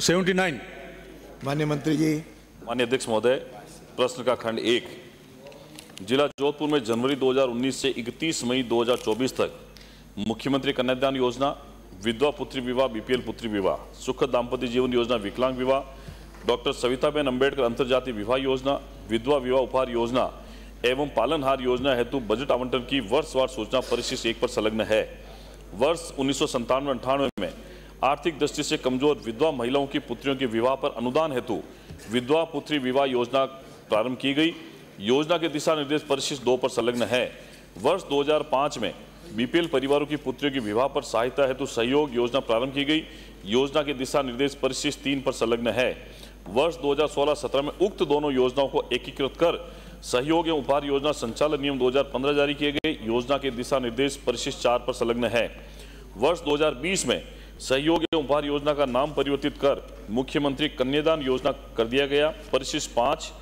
Seventy nine. मान्य मंत्री जी। माननीय अध्यक्ष महोदय प्रश्न का खंड एक। जिला जोधपुर में जनवरी 2019 से 31 मई 2024 तक मुख्यमंत्री कन्यादान योजना विधवा पुत्री विवाह बीपीएल पुत्री विवाह सुख दाम्पत्य जीवन योजना विकलांग विवाह डॉक्टर सविताबेन अंबेडकर अंतर्जातीय विवाह योजना विधवा विवाह उपहार योजना एवं पालनहार योजना हेतु बजट आवंटन की वर्षवार सूचना परिशिष्ट एक पर संलग्न है। वर्ष उन्नीस सौ में आर्थिक दृष्टि से कमज़ोर विधवा महिलाओं की पुत्रियों के विवाह पर अनुदान हेतु विधवा पुत्री विवाह योजना प्रारंभ की गई। योजना के दिशा निर्देश परिशिष्ट दो पर संलग्न है। वर्ष 2005 में बीपीएल परिवारों की पुत्रियों के विवाह पर सहायता हेतु सहयोग योजना प्रारंभ की गई। योजना के दिशा निर्देश परिशिष्ट तीन पर संलग्न है। वर्ष 2016-17 में उक्त दोनों योजनाओं को एकीकृत कर सहयोग एवं उपहार योजना संचालन नियम 2015 जारी किए गए। योजना के दिशा निर्देश परिशिष्ट चार पर संलग्न है। वर्ष 2020 में सहयोग एवं उपहार योजना का नाम परिवर्तित कर मुख्यमंत्री कन्यादान योजना कर दिया गया। परिशिष्ट पाँच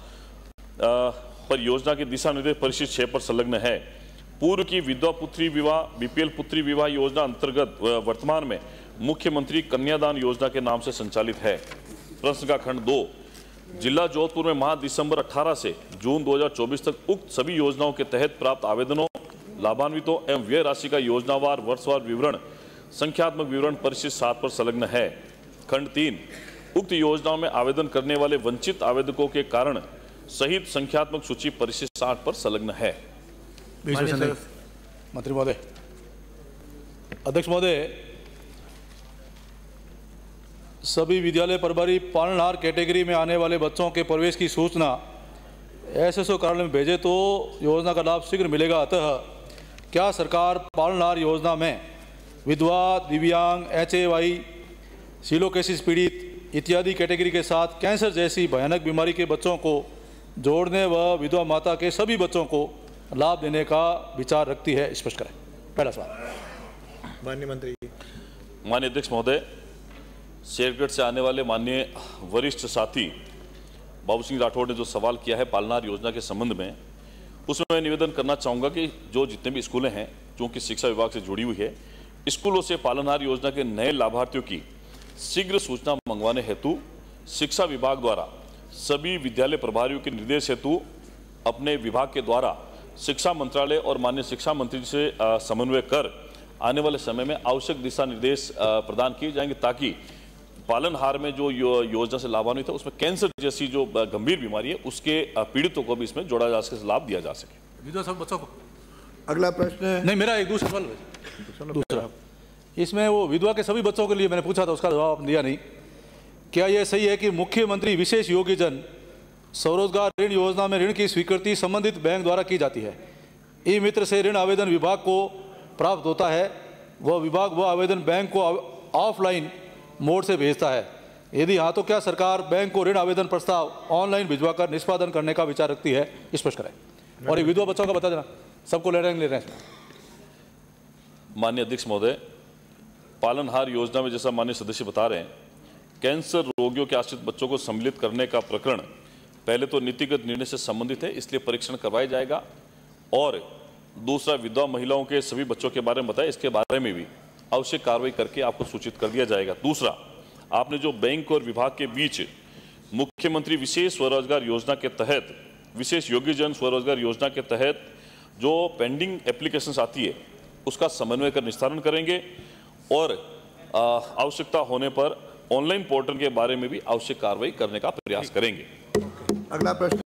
पर योजना के दिशा निर्देश परिशिष्ट छह पर संलग्न है। पूर्व की विधवा पुत्री विवाह, बीपीएल पुत्री विवाह योजना अंतर्गत वर्तमान में मुख्यमंत्री कन्यादान योजना के नाम से संचालित है। प्रश्न का खंड दो, जिला जोधपुर में माह दिसंबर 18 से जून 2024 तक उक्त सभी योजनाओं के तहत प्राप्त आवेदनों, लाभान्वितों एवं व्यय राशि का योजनावार वर्षवार विवरण संख्यात्मक विवरण परिशिष्ट सात पर संलग्न है। खंड तीन उक्त योजनाओं में आवेदन करने वाले वंचित आवेदकों के कारण सहित संख्यात्मक सूची परिशिष्ट साठ पर संलग्न है। मंत्री महोदय। अध्यक्ष महोदय सभी विद्यालय प्रभारी पालनहार कैटेगरी में आने वाले बच्चों के प्रवेश की सूचना एसएसओ कार्यालय में भेजे तो योजना का लाभ शीघ्र मिलेगा। अतः क्या सरकार पालनहार योजना में विधवा दिव्यांग एच ए वाई सीलोकेसिस पीड़ित इत्यादि कैटेगरी के साथ कैंसर जैसी भयानक बीमारी के बच्चों को जोड़ने व विधवा माता के सभी बच्चों को लाभ देने का विचार रखती है स्पष्ट करें। पहला सवाल। मान्य मंत्री जी। माननीय अध्यक्ष महोदय शेरगढ़ से आने वाले माननीय वरिष्ठ साथी बाबू सिंह राठौड़ ने जो सवाल किया है पालनार योजना के संबंध में उसमें मैं निवेदन करना चाहूँगा कि जो जितने भी स्कूलें हैं जो कि शिक्षा विभाग से जुड़ी हुई है स्कूलों से पालनहार योजना के नए लाभार्थियों की शीघ्र सूचना मंगवाने हेतु शिक्षा विभाग द्वारा सभी विद्यालय प्रभारियों के निर्देश हेतु अपने विभाग के द्वारा शिक्षा मंत्रालय और माननीय शिक्षा मंत्री से समन्वय कर आने वाले समय में आवश्यक दिशा निर्देश प्रदान किए जाएँगे ताकि पालनहार में जो यो, योजना से लाभान्वित है उसमें कैंसर जैसी जो गंभीर बीमारी है उसके पीड़ितों को भी इसमें जोड़ा जा सके लाभ दिया जा सके विधवा सब बच्चों को अगला प्रश्न है। नहीं, मेरा एक दूसरा सवाल दूसरा। इसमें वो विधवा के सभी बच्चों के लिए मैंने पूछा था, उसका जवाब आपने दिया नहीं। क्या यह सही है कि मुख्यमंत्री विशेष योग्यजन स्वरोजगार ऋण योजना में ऋण की स्वीकृति संबंधित बैंक द्वारा की जाती है? ई मित्र से ऋण आवेदन विभाग को प्राप्त होता है। वह विभाग वह आवेदन बैंक को ऑफलाइन मोड से भेजता है। यदि हाँ तो क्या सरकार बैंक को ऋण आवेदन प्रस्ताव ऑनलाइन भिजवाकर निष्पादन करने का विचार रखती है? स्पष्ट करें। और ये विधवा बच्चों का बता देना। सबको ले रहे हैं ले रहे हैं। माननीय अध्यक्ष महोदय पालनहार योजना में जैसा माननीय सदस्य बता रहे हैं, कैंसर रोगियों के आश्रित बच्चों को सम्मिलित करने का प्रकरण पहले तो नीतिगत निर्णय से संबंधित है, इसलिए परीक्षण करवाया जाएगा। और दूसरा, विधवा महिलाओं के सभी बच्चों के बारे में बताया, इसके बारे में भी आवश्यक कार्रवाई करके आपको सूचित कर दिया जाएगा। दूसरा, आपने जो बैंक और विभाग के बीच मुख्यमंत्री विशेष स्वरोजगार योजना के तहत, विशेष योग्यजन स्वरोजगार योजना के तहत जो पेंडिंग एप्लीकेशंस आती है, उसका समन्वय कर निस्तारण करेंगे और आवश्यकता होने पर ऑनलाइन पोर्टल के बारे में भी आवश्यक कार्रवाई करने का प्रयास करेंगे। अगला प्रश्न।